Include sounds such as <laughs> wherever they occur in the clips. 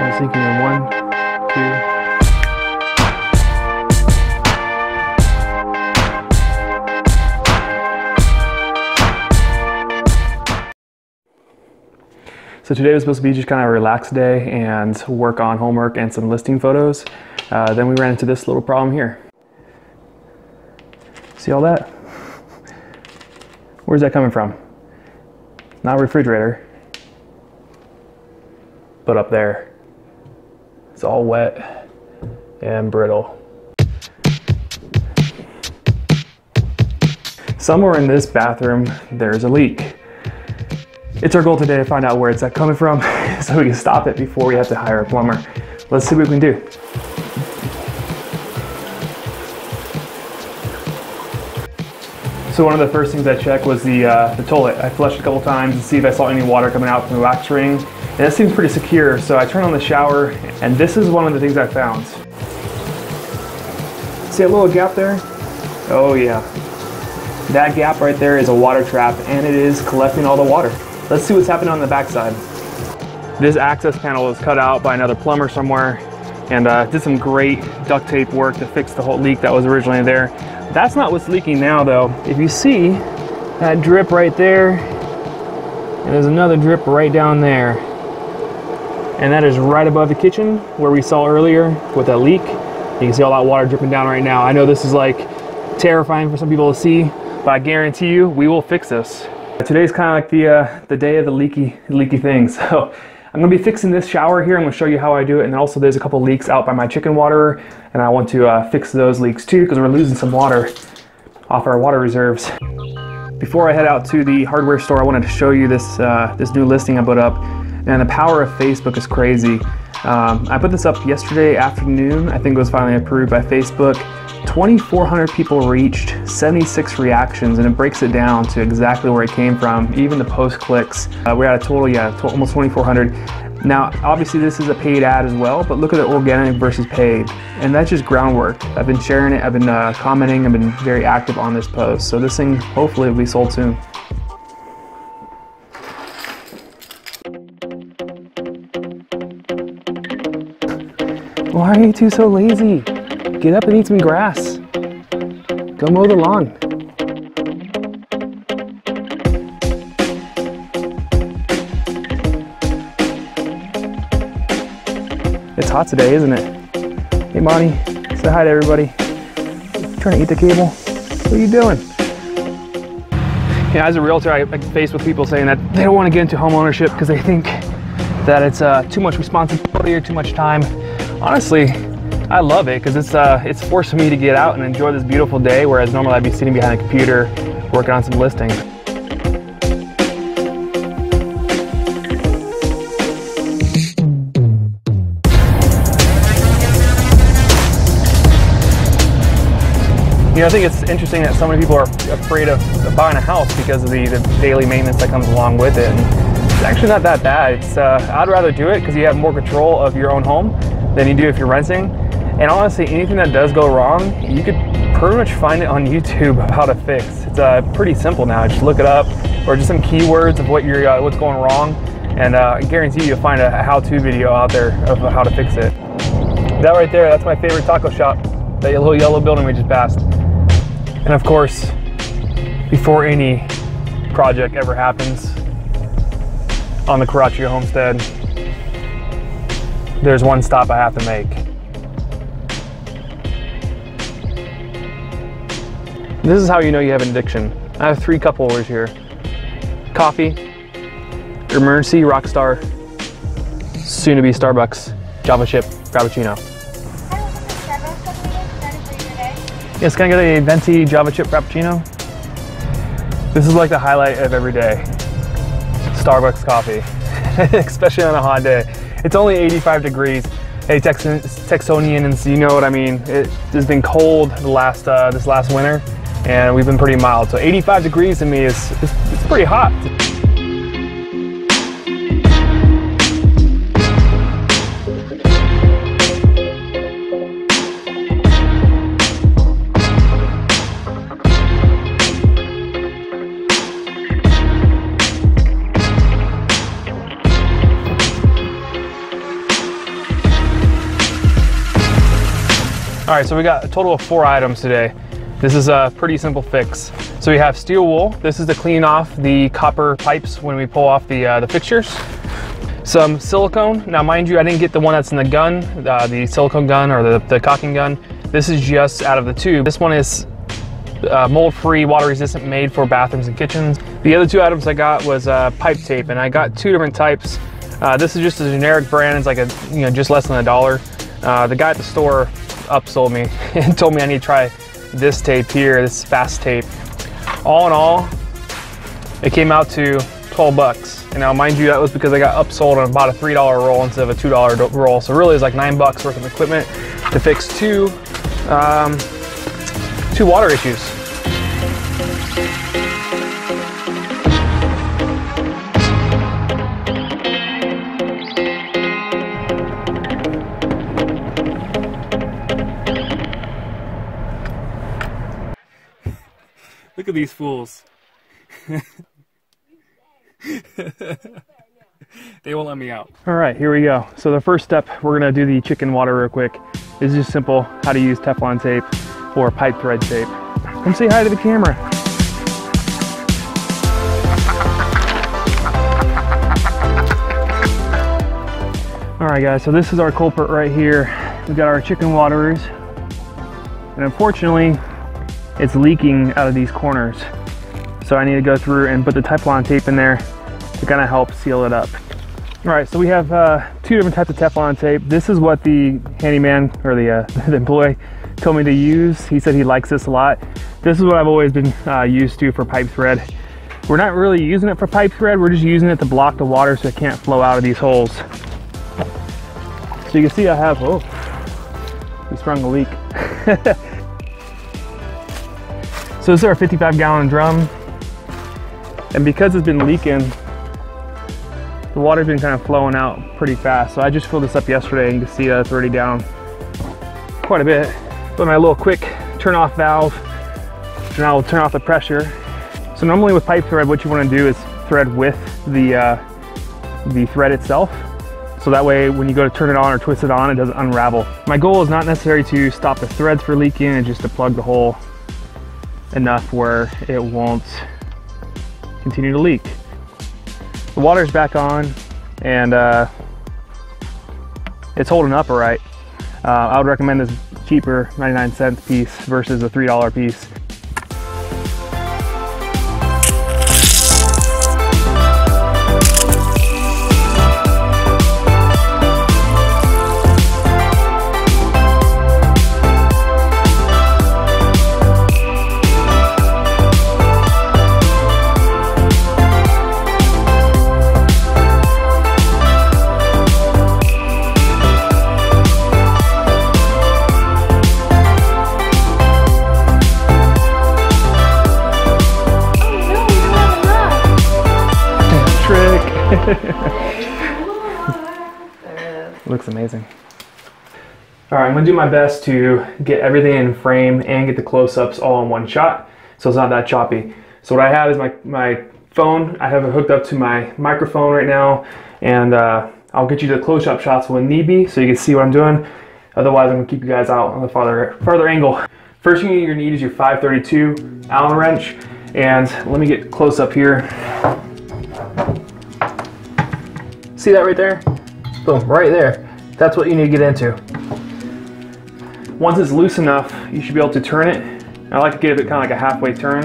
And it's leaking in one, two. So today was supposed to be just kind of a relaxed day and work on homework and some listing photos. Uh, then we ran into this little problem here. See all that? Where's that coming from? Not a refrigerator, but up there. It's all wet and brittle. Somewhere in this bathroom, there's a leak. It's our goal today to find out where it's coming from <laughs> so we can stop it before we have to hire a plumber. Let's see what we can do. So one of the first things I checked was the, uh, the toilet. I flushed a couple times to see if I saw any water coming out from the wax ring. And it seems pretty secure, so I turn on the shower, and this is one of the things I found. See a little gap there? Oh yeah. That gap right there is a water trap, and it is collecting all the water. Let's see what's happening on the backside. This access panel was cut out by another plumber somewhere and uh, did some great duct tape work to fix the whole leak that was originally there. That's not what's leaking now though. If you see that drip right there, and there's another drip right down there. And that is right above the kitchen where we saw earlier with that leak. You can see all that water dripping down right now. I know this is like terrifying for some people to see, but I guarantee you we will fix this. Today's kind of like the, uh, the day of the leaky, leaky thing. <laughs> So I'm gonna be fixing this shower here. I'm gonna show you how I do it. And also there's a couple leaks out by my chicken waterer and I want to uh, fix those leaks too because we're losing some water off our water reserves. Before I head out to the hardware store, I wanted to show you this, uh, this new listing I put up. And the power of Facebook is crazy. Um, I put this up yesterday afternoon. I think it was finally approved by Facebook. 2,400 people reached, 76 reactions, and it breaks it down to exactly where it came from, even the post clicks. Uh, we're at a total, yeah, to almost 2,400. Now, obviously, this is a paid ad as well, but look at the organic versus paid, and that's just groundwork. I've been sharing it, I've been uh, commenting, I've been very active on this post, so this thing hopefully will be sold soon. Why are you two so lazy? Get up and eat some grass. Go mow the lawn. It's hot today, isn't it? Hey, Monty, say hi to everybody. trying to eat the cable? What are you doing? Yeah, as a realtor, I get faced with people saying that they don't want to get into home ownership because they think that it's uh, too much responsibility or too much time. Honestly, I love it because it's uh, it's forcing me to get out and enjoy this beautiful day, whereas normally I'd be sitting behind a computer working on some listings. You know, I think it's interesting that so many people are afraid of buying a house because of the, the daily maintenance that comes along with it. And it's actually not that bad. It's uh, I'd rather do it because you have more control of your own home than you do if you're renting. And honestly, anything that does go wrong, you could pretty much find it on <laughs> YouTube how to fix. It's uh, pretty simple now. Just look it up, or just some keywords of what you're uh, what's going wrong, and uh, I guarantee you'll find a how-to video out there of how to fix it. That right there, that's my favorite taco shop. That little yellow building we just passed. And of course, before any project ever happens on the Caraccio homestead, there's one stop I have to make. This is how you know you have an addiction. I have three cup holders here. Coffee, Emergency Rockstar, soon to be Starbucks, Java Chip, Frappuccino. Yes, can I get a venti Java Chip Frappuccino? This is like the highlight of every day. Starbucks coffee, <laughs> especially on a hot day. <laughs> It's only 85 degrees. Hey, Tex Texonians, you know what I mean. It has been cold the last uh, this last winter, and we've been pretty mild. So 85 degrees to me is, is it's pretty hot. All right, so we got a total of four items today. This is a pretty simple fix. So we have steel wool. This is to clean off the copper pipes when we pull off the, uh, the fixtures. Some silicone. Now, mind you, I didn't get the one that's in the gun, uh, the silicone gun or the, the caulking gun. This is just out of the tube. This one is uh, mold-free, water-resistant, made for bathrooms and kitchens. The other two items I got was uh, pipe tape, and I got two different types. Uh, this is just a generic brand. It's like a you know just less than a dollar. Uh, the guy at the store upsold me <laughs> and told me I need to try this tape here, this fast tape. All in all, it came out to 12 bucks. And now mind you, that was because I got upsold on about a $3 roll instead of a $2 roll. So really it's like nine bucks worth of equipment to fix two, um, two water issues. At these fools. <laughs> they won't let me out. All right, here we go. So the first step, we're gonna do the chicken water real quick. It's just simple, how to use Teflon tape or pipe thread tape. Come say hi to the camera. All right guys, so this is our culprit right here. We've got our chicken waterers. And unfortunately, it's leaking out of these corners. So I need to go through and put the Teflon tape in there to kind of help seal it up. All right, so we have uh, two different types of Teflon tape. This is what the handyman or the, uh, <laughs> the employee told me to use. He said he likes this a lot. This is what I've always been uh, used to for pipe thread. We're not really using it for pipe thread. We're just using it to block the water so it can't flow out of these holes. So you can see I have, oh, we sprung a leak. <laughs> so this is our 55 gallon drum. And because it's been leaking, the water's been kind of flowing out pretty fast. So I just filled this up yesterday and you can see that it's already down quite a bit. Put my little quick turn off valve, and I'll turn off the pressure. So normally with pipe thread, what you want to do is thread with the, uh, the thread itself. So that way when you go to turn it on or twist it on, it doesn't unravel. My goal is not necessarily to stop the threads for leaking and just to plug the hole enough where it won't continue to leak. The water's back on and uh, it's holding up all right. Uh, I would recommend this cheaper 99 cent piece versus a $3 piece. <laughs> Looks amazing. All right, I'm gonna do my best to get everything in frame and get the close-ups all in one shot, so it's not that choppy. So what I have is my, my phone. I have it hooked up to my microphone right now, and uh, I'll get you the close-up shots when need be, so you can see what I'm doing. Otherwise, I'm gonna keep you guys out on the farther, farther angle. First thing you're gonna need is your 532 Allen wrench, and let me get close up here. See that right there? Boom, right there. That's what you need to get into. Once it's loose enough, you should be able to turn it. I like to give it kind of like a halfway turn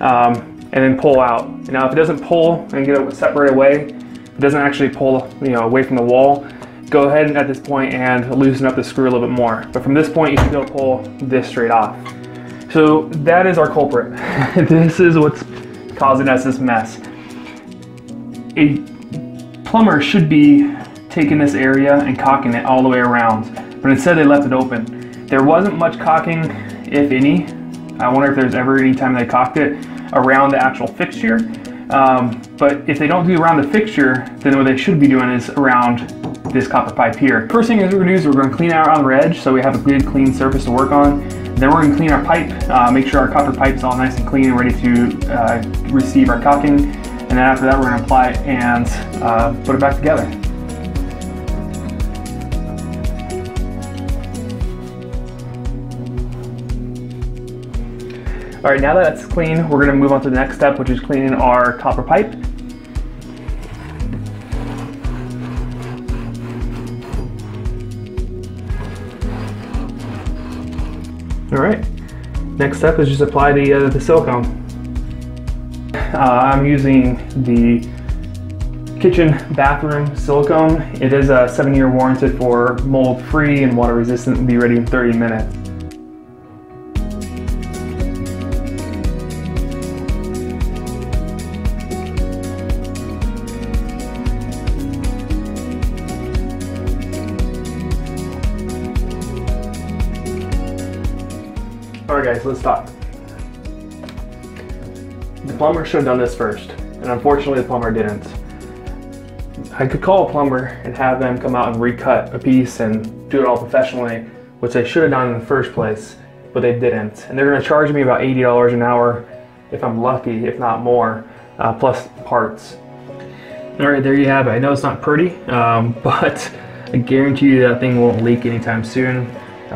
um, and then pull out. Now, if it doesn't pull and get it separated away, it doesn't actually pull you know away from the wall, go ahead and at this point and loosen up the screw a little bit more. But from this point, you should be able to pull this straight off. So that is our culprit. <laughs> this is what's causing us this mess. A plumber should be taking this area and caulking it all the way around, but instead they left it open. There wasn't much caulking, if any. I wonder if there's ever any time they caulked it around the actual fixture. Um, but if they don't do around the fixture, then what they should be doing is around this copper pipe here. First thing we're gonna do is we're gonna clean out on the edge so we have a good clean surface to work on. Then we're gonna clean our pipe, uh, make sure our copper pipe is all nice and clean and ready to uh, receive our caulking. And then after that, we're gonna apply it and uh, put it back together. All right, now that it's clean, we're gonna move on to the next step, which is cleaning our copper pipe. All right, next step is just apply the, uh, the silicone. Uh, I'm using the kitchen bathroom silicone. It is a seven year warranted for mold free and water resistant and be ready in 30 minutes. Alright guys, let's talk. Plumber should have done this first, and unfortunately the plumber didn't. I could call a plumber and have them come out and recut a piece and do it all professionally, which they should have done in the first place, but they didn't. And they're gonna charge me about $80 an hour if I'm lucky, if not more, uh, plus parts. All right, there you have it. I know it's not pretty, um, <laughs> but I guarantee you that thing won't leak anytime soon.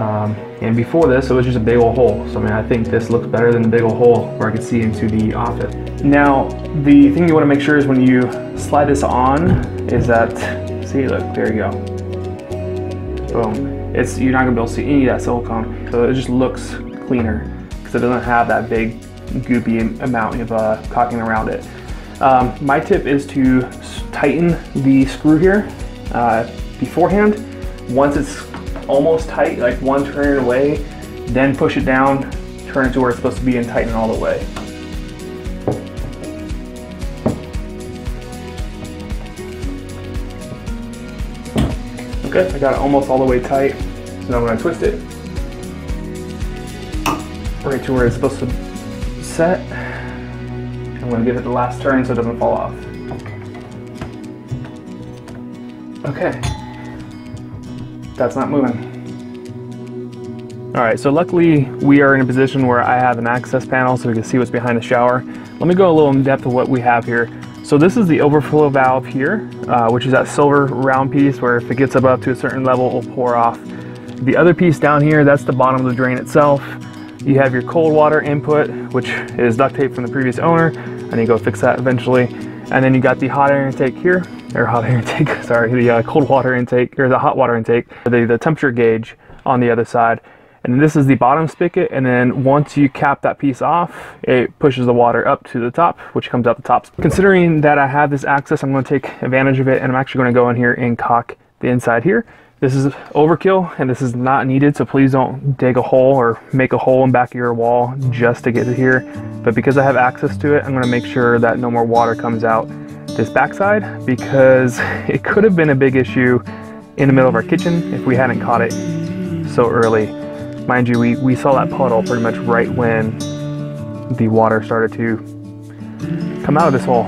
Um, and before this, it was just a big old hole. So I mean, I think this looks better than the big old hole where I could see into the office. Now, the thing you want to make sure is when you slide this on, is that see, look, there you go. Boom. It's you're not gonna be able to see any of that silicone, so it just looks cleaner because it doesn't have that big goopy amount of uh, caulking around it. Um, my tip is to tighten the screw here uh, beforehand. Once it's almost tight, like one turn away, then push it down, turn it to where it's supposed to be and tighten all the way. Okay, I got it almost all the way tight. So now I'm gonna twist it right to where it's supposed to set. I'm gonna give it the last turn so it doesn't fall off. Okay, that's not moving. All right, so luckily we are in a position where I have an access panel so we can see what's behind the shower. Let me go a little in depth of what we have here. So this is the overflow valve here, uh, which is that silver round piece where if it gets above to a certain level, it will pour off. The other piece down here, that's the bottom of the drain itself. You have your cold water input, which is duct tape from the previous owner. I need to go fix that eventually. And then you got the hot air intake here, or hot air intake, <laughs> sorry, the uh, cold water intake, or the hot water intake, the, the temperature gauge on the other side. And this is the bottom spigot, and then once you cap that piece off, it pushes the water up to the top, which comes out the top. Considering that I have this access, I'm gonna take advantage of it, and I'm actually gonna go in here and caulk the inside here. This is overkill, and this is not needed, so please don't dig a hole or make a hole in back of your wall just to get it here. But because I have access to it, I'm gonna make sure that no more water comes out this backside, because <laughs> it could have been a big issue in the middle of our kitchen if we hadn't caught it so early. Mind you, we, we saw that puddle pretty much right when the water started to come out of this hole.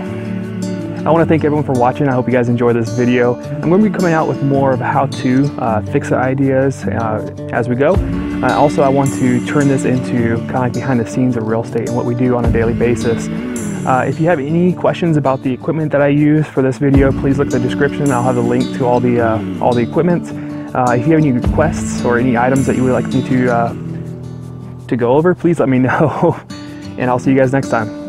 I want to thank everyone for watching. I hope you guys enjoyed this video. I'm going to be coming out with more of how to uh, fix ideas uh, as we go. Uh, also, I want to turn this into kind of like behind the scenes of real estate and what we do on a daily basis. Uh, if you have any questions about the equipment that I use for this video, please look at the description. I'll have a link to all the, uh, all the equipment. Uh, if you have any requests or any items that you would like me to, uh, to go over, please let me <laughs> know. and I'll see you guys next time.